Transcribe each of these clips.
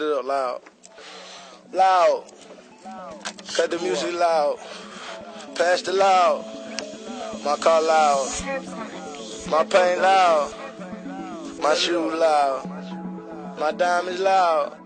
Cut it up loud. Loud. Cut the music loud. Pass the loud. My car loud. My paint loud. My shoe loud. My diamonds loud.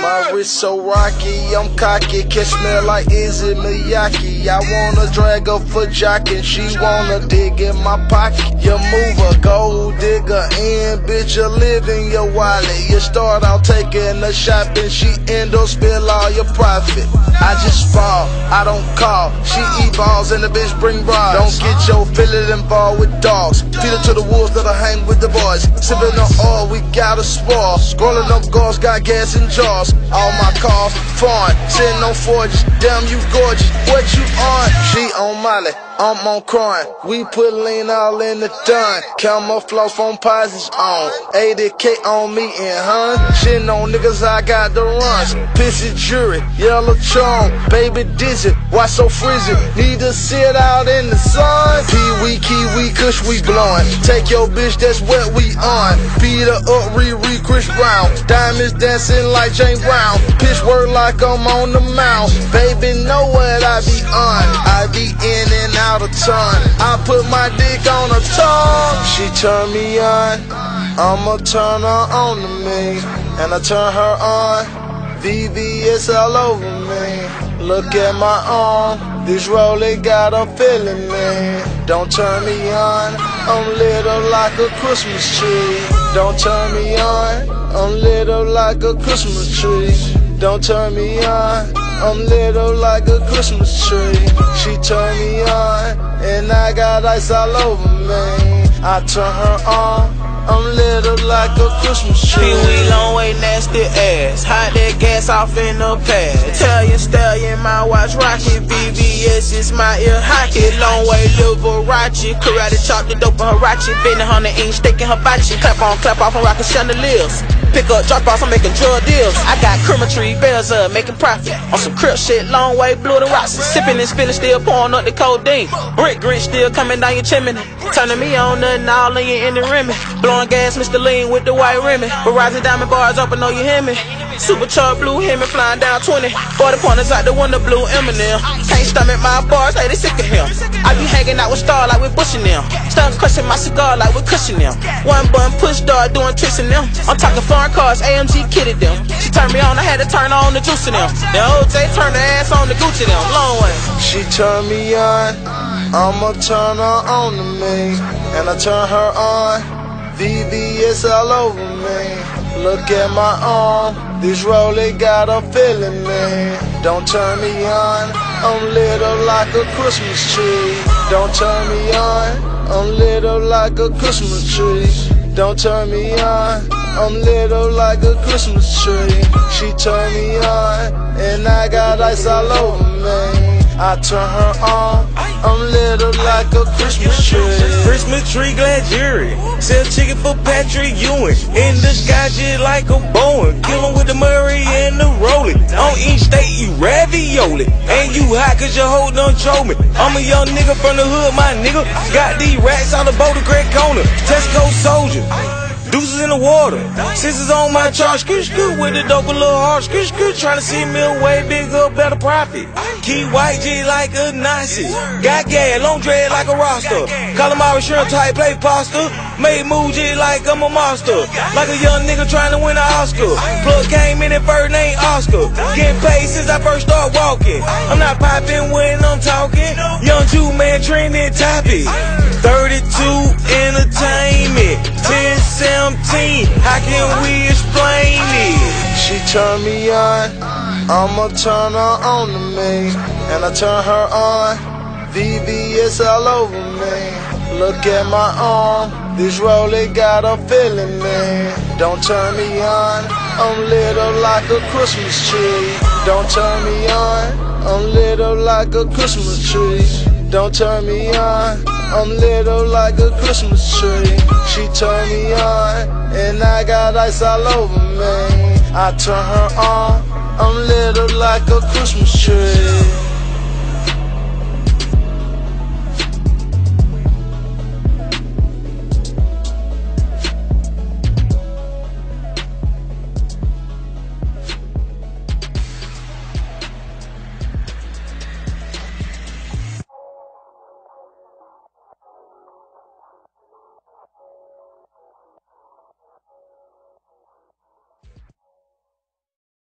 My wrist so rocky, I'm cocky. Can smell like Issey Miyake. I wanna drag her for jocking, she wanna dig in my pocket. You move a gold digger in, bitch, you live in your wallet. You start out taking a shopping, she end up spill all your profit. I just fall, I don't call. She eat balls and the bitch bring bras. Don't get your feeling involved with dogs. Feed it to the wolves that'll hang with the boys. Sipping on oil, we got a spoil. Scrolling up girls, got gas in jars. All my cars foreign, sitting on forges. Damn, you gorgeous. What you on? She on Molly. I'm on crying. We put lean all in the done. Camouflage phone posits on. 80k on me and hun. Shitting on niggas, I got the runs. Pissy jury, yellow charm. Baby dizzy, why so frizzy? Need to sit out in the sun. Pee wee, kiwi, kush, we blowing. Take your bitch, that's what we on. Beat her up, Riri, Chris Brown. Diamonds dancing like James Brown. Pitch word like I'm on the mount. Baby, know what I be on. I out of turn. I put my dick on her tongue. She turn me on. I'ma turn her on to me. And I turn her on. VVS all over me. Look at my arm. This rollie got her feeling me. Don't turn me on. I'm lit up like a Christmas tree. Don't turn me on. I'm lit up like a Christmas tree. Don't turn me on. I'm lit up like a Christmas tree. She turned me on, and I got ice all over me. I turn her on. I'm lit up like a Christmas tree. Pee long way nasty ass. Hot that gas off in the past. Italian stallion, my watch rocket. VVS is my ear hockey. Long way Liberace. Karate chop the dope on her ratchet. Been a hundred inch, staking her bocce. Clap on, clap off, I'm rockin' chandeliers. Pick up, drop off, I'm making drug deals. I got tree bells up, making profit. On some crip shit, long way, blue the rocks. Sipping and spilling, still pouring up the codeine. Brick grit still coming down your chimney. Turning me on, nothing all in your in the rim. Blowing gas, Mr. Lean with the white rim. Rising diamond bars open, know you hear me. Supercharged blue Hemi flying down 20. 40 pointers out the window, blue Eminem. Can't stomach my bars, hey, they sick of him. I be hanging out with Star like Bush and them. Start crushing my cigar like with cushion them. One button push dart doing tricks in them. I'm talking foreign cars, AMG kitted them. She turned me on, I had to turn on the juice in them. The OJ turned the ass on the Gucci them. Long way. She turned me on, I'ma turn her on to me. And I turn her on, VVS all over me. Look at my arm, this rollie got a feeling me. Don't turn me on, I'm lit up like a Christmas tree. Don't turn me on, I'm lit up like a Christmas tree. Don't turn me on, I'm lit up like a Christmas tree. She turned me on, and I got ice all over me. I turn her on. I'm lit up like a Christmas tree. Christmas tree glad jury. Sell chicken for Patrick Ewing. In the sky just like a Boeing. Kill with the Murray and the Rolling. On each state you ravioli. And you hot cause your hoe done troll me. I'm a young nigga from the hood, my nigga. Got these racks on the boat of Greg Corner. Tesco soldier. Deuces in the water. Sisters on my charge. Scoot, scoot with the dope a little hard. Scoot, scoot. Trying to see me way bigger, better profit. Keep white G like a Nazi. Got gas, long dread like a roster. Calamari shrimp type play pasta. Made move like I'm a monster. Like a young nigga trying to win an Oscar. Plug came in and first name Oscar. Getting paid since I first start walking. I'm not popping when I'm talking. Young Juiceman trending topic. 32 entertainment. 10 17. How can we explain it? She turned me on. I'ma turn her on to me. And I turn her on. VVS all over me. Look at my arm. This rollie got her feeling me. Don't turn me on. I'm lit up like a Christmas tree. Don't turn me on. I'm lit up like a Christmas tree. Don't turn me on. I'm lit up like a Christmas tree. She turned me on, and I got ice all over me. I turn her on. I'm lit up like a Christmas tree.